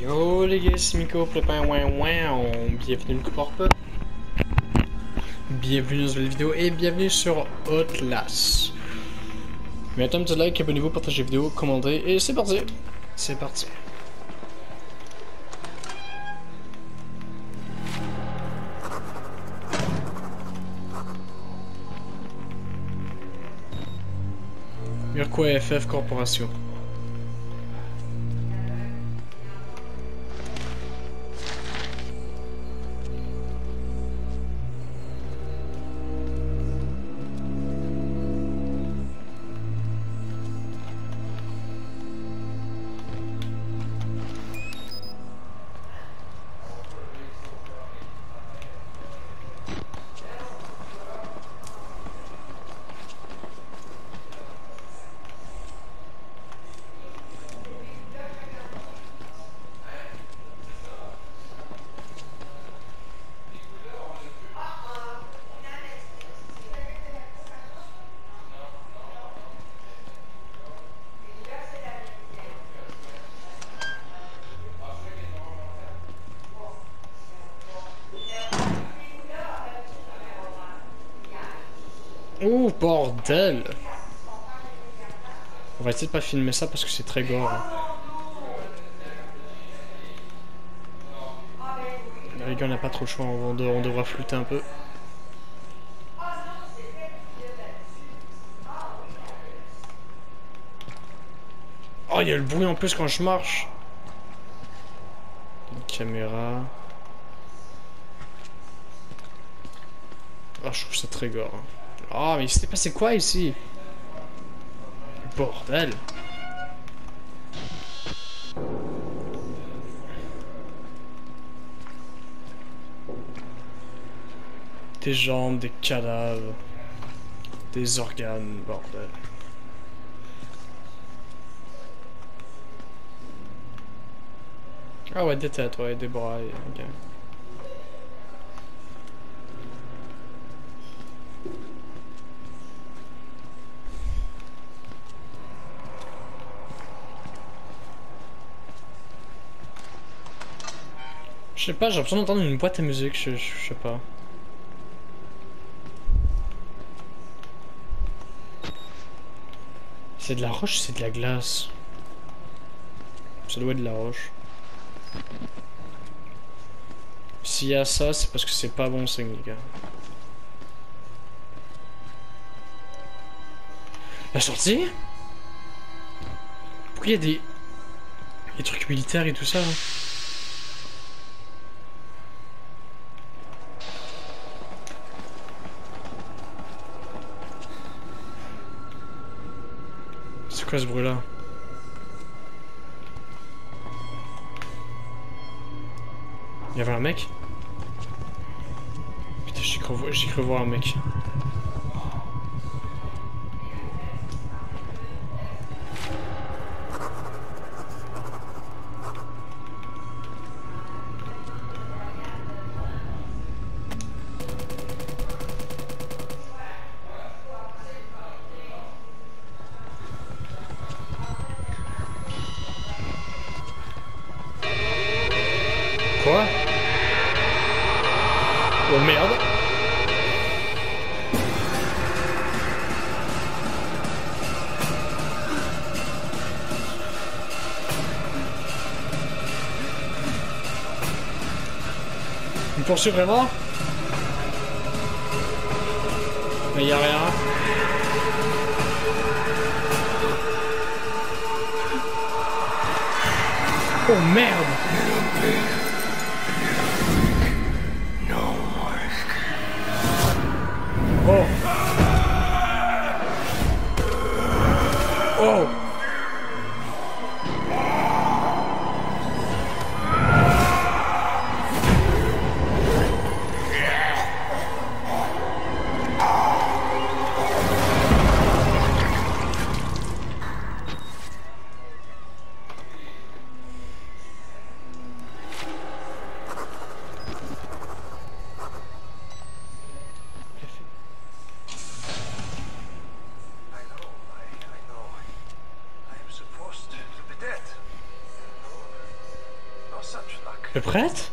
Yo les gars, c'est Miko, prépare ouin ouin, bienvenue le Corp. Bienvenue dans cette nouvelle vidéo et bienvenue sur Outlast. Mettez un petit like, abonnez-vous, partagez la vidéo, commentez et c'est parti. C'est parti. Mirko FF Corporation. Oh bordel On va essayer de pas filmer ça parce que c'est très gore. Les gars, on n'a pas trop le choix, on, on devra flûter un peu. Oh, il y a le bruit en plus quand je marche. Une caméra. Ah, je trouve ça très gore. hein. Oh, mais il s'est passé quoi ici? Bordel Des jambes, des cadavres, des organes, bordel. Ah ouais, des têtes, ouais, des bras, ok. Je sais pas, j'ai l'impression d'entendre une boîte à musique, je, sais pas. C'est de la roche, c'est de la glace. Ça doit être de la roche. S'il y a ça, c'est parce que c'est pas bon signe, les gars. La sortie? Pourquoi il y a des... des trucs militaires et tout ça hein? Ce bruit là Il y avait un mec? Putain, j'ai cru voir un mec. Poursuit vraiment Mais y a rien. Oh merde Le prêtre?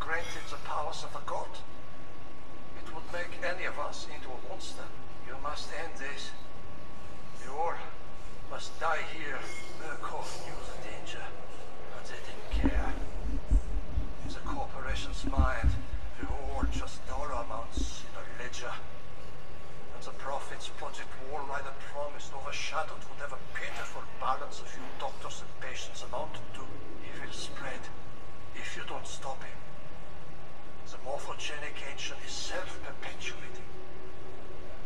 granted the powers of a god. It would make any of us into a monster. You must end this. You all must die here. Murkoff knew the danger, but they didn't care. The corporation's mind, were all just dollar amounts in a ledger. And the Prophet's Project War Rider promised overshadowed whatever pitiful balance a few doctors and patients amounted to. He will spread if you don't stop him. The morphogenic engine is self-perpetuating.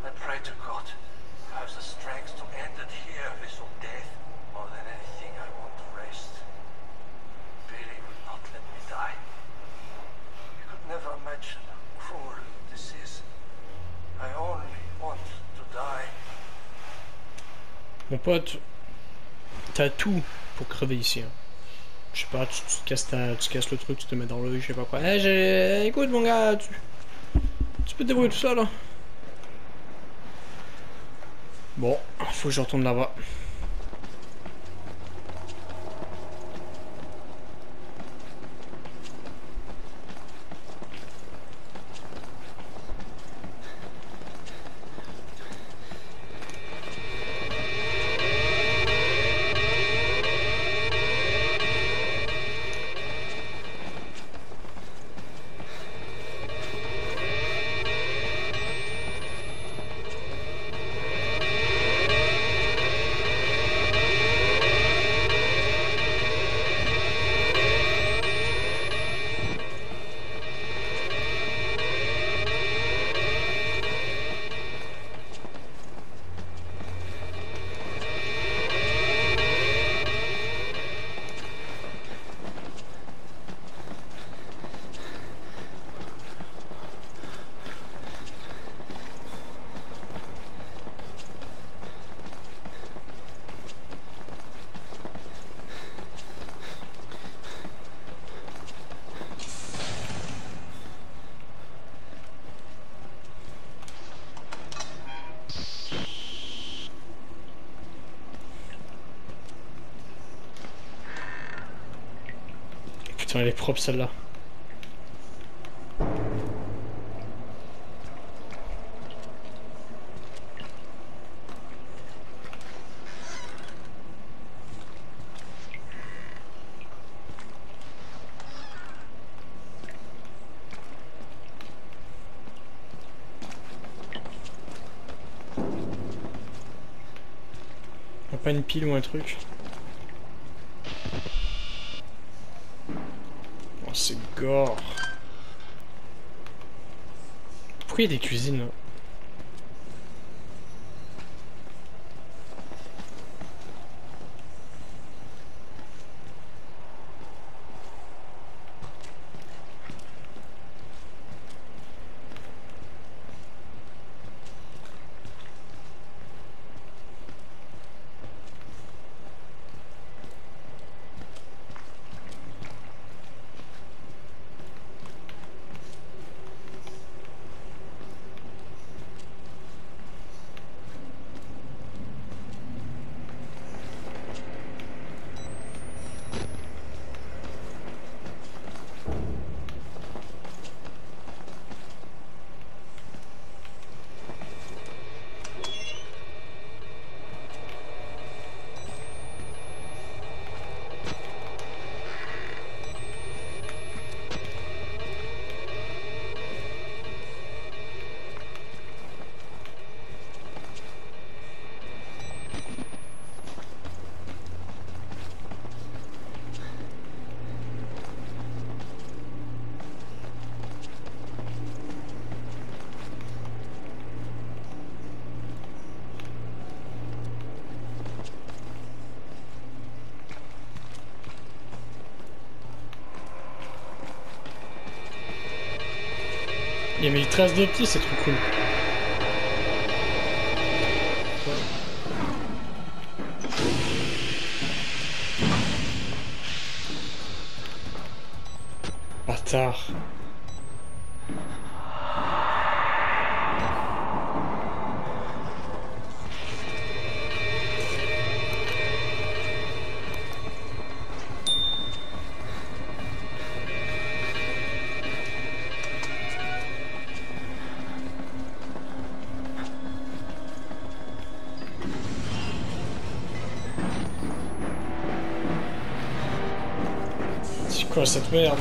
I pray to God to have the strength to end it here without death. More than anything, I want to rest. Billy will not let me die. You could never imagine how cruel this is. I only want to die. Mon pote, t'as tout pour crever ici. hein. Je sais pas, tu, te casses ta- tu casses le truc, tu te mets dans l'œil, je sais pas quoi. Eh, j'ai... Écoute mon gars, tu... Tu peux te débrouiller tout seul, là. Bon, faut que je retourne là-bas. Elle est propre celle-là. Pas une pile ou un truc? C'est gore. Pourquoi il y a des cuisines? Il y avait des traces de pieds, c'est trop cool. Bâtard. Quoi cette merde.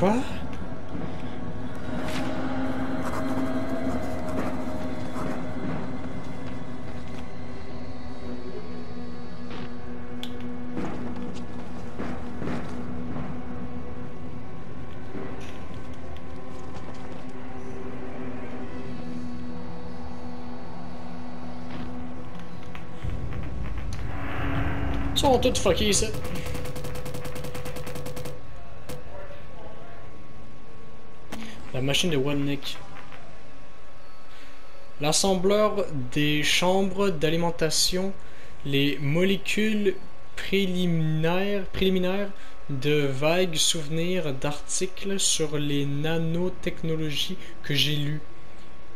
Quoi? La machine de Walnick. L'assembleur des chambres d'alimentation, les molécules préliminaires, préliminaires de vagues souvenirs d'articles sur les nanotechnologies que j'ai lus.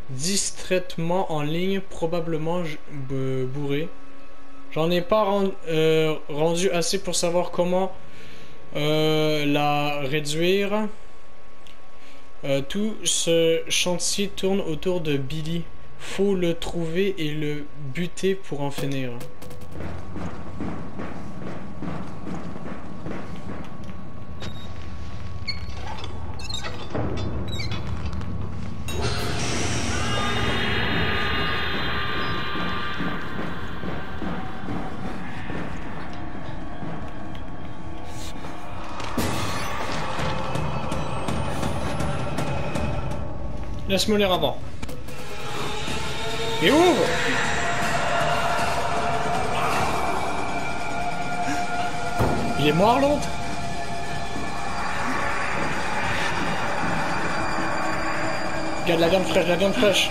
Distraitement en ligne, probablement b- bourré. J'en ai pas euh, rendu assez pour savoir comment euh, la réduire. Euh, tout ce chantier tourne autour de Billy. Faut le trouver et le buter pour en finir. Laisse-moi lire avant. Et ouvre Il est mort l'autre? Regarde la viande fraîche, la viande fraîche.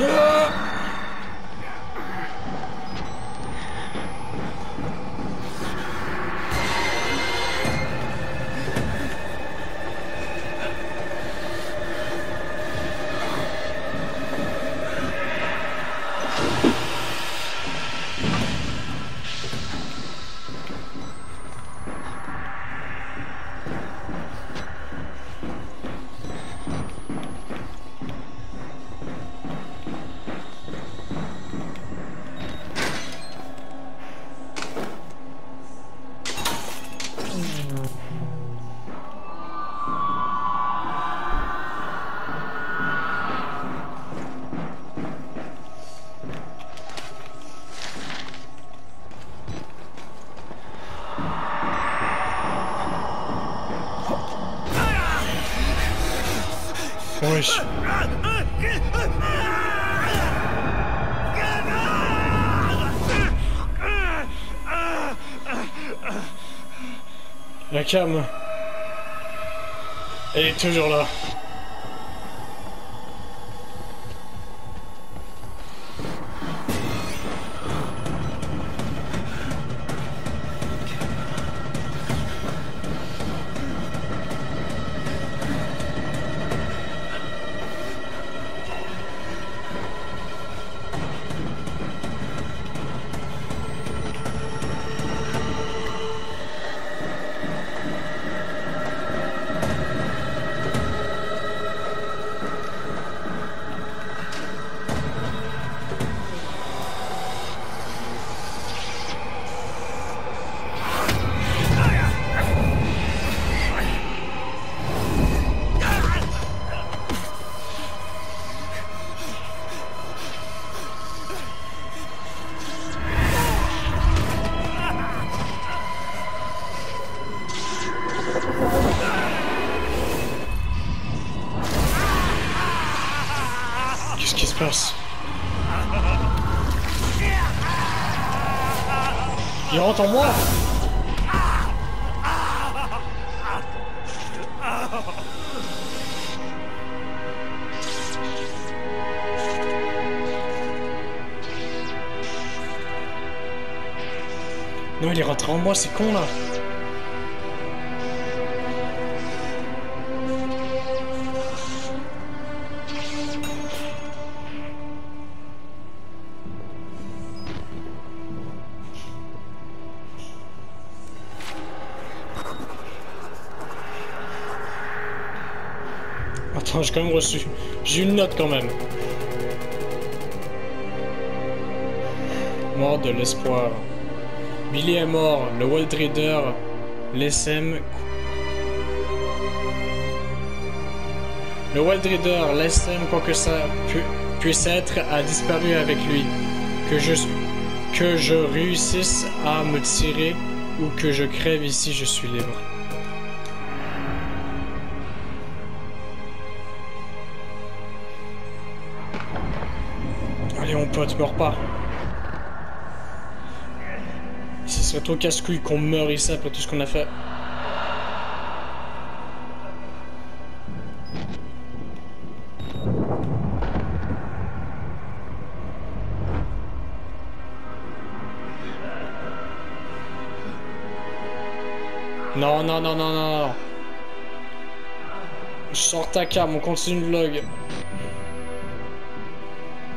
Yeah! La cam. Elle est toujours là. Il rentre en moi. Non, il est rentré en moi, c'est con là Attends, j'ai quand même reçu. J'ai une note quand même. Mort de l'espoir. Billy est mort. Le World Reader, l'SM. Le Wild Reader, l'SM, quoi que ça pu- puisse être, a disparu avec lui. Que je, que je réussisse à me tirer ou que je crève ici, je suis libre. Pote, meurs pas. Ce serait trop casse-couille qu'on meure ici après tout ce qu'on a fait. Non, non, non, non, non, non. Je sors ta cam, on continue le vlog.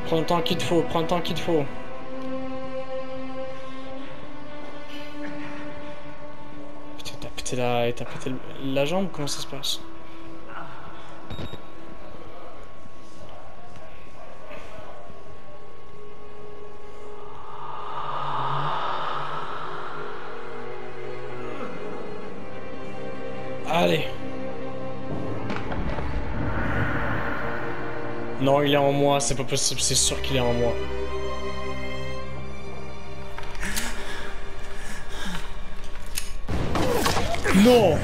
Prends le temps qu'il te faut, prends le temps qu'il te faut. Putain, t'as pété la, t'as pété la jambe, comment ça se passe? Allez. Non, il est en moi, c'est pas possible, c'est sûr qu'il est en moi. Non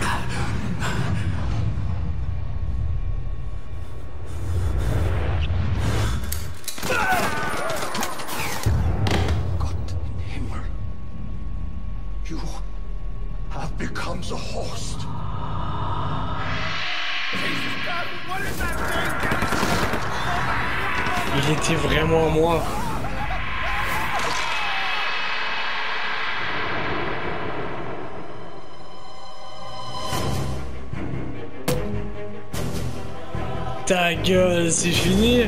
Ta gueule, c'est fini.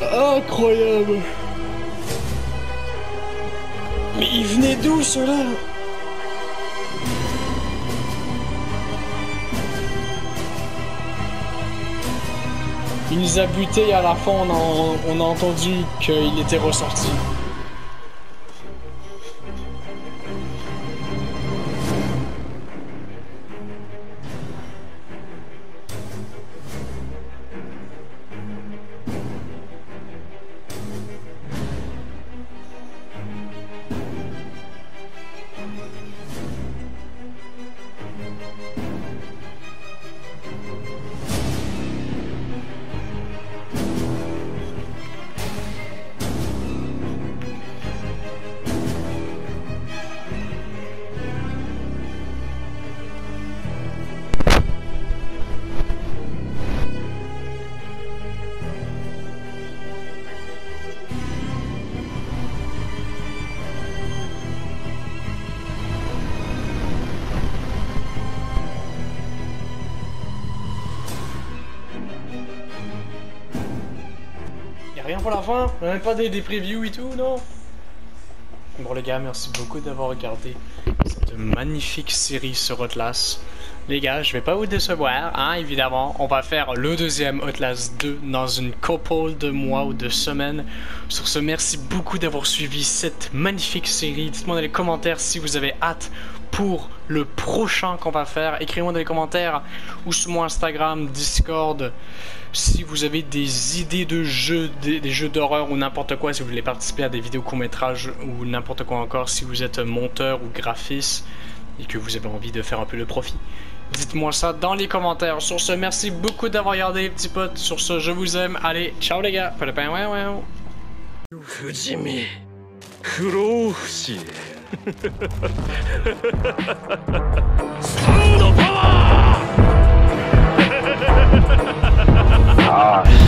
Incroyable. Mais il venait d'où ceux-là? Il nous a buté et à la fin on a entendu qu'il était ressorti. Pour la fin On a même pas des, des previews et tout, non? Bon les gars, merci beaucoup d'avoir regardé cette magnifique série sur Outlast. Les gars, je vais pas vous décevoir, hein, évidemment. On va faire le deuxième Outlast 2 dans une couple de mois ou de semaines. Sur ce, merci beaucoup d'avoir suivi cette magnifique série. Dites-moi dans les commentaires si vous avez hâte pour le prochain qu'on va faire. Écrivez-moi dans les commentaires ou sur mon Instagram, Discord. Si vous avez des idées de jeux, des, des jeux d'horreur ou n'importe quoi, si vous voulez participer à des vidéos courts-métrages ou n'importe quoi encore, si vous êtes monteur ou graphiste et que vous avez envie de faire un peu de profit. Dites-moi ça dans les commentaires. Sur ce, merci beaucoup d'avoir regardé les petits potes. Sur ce, je vous aime. Allez, ciao les gars. Fais le Ah.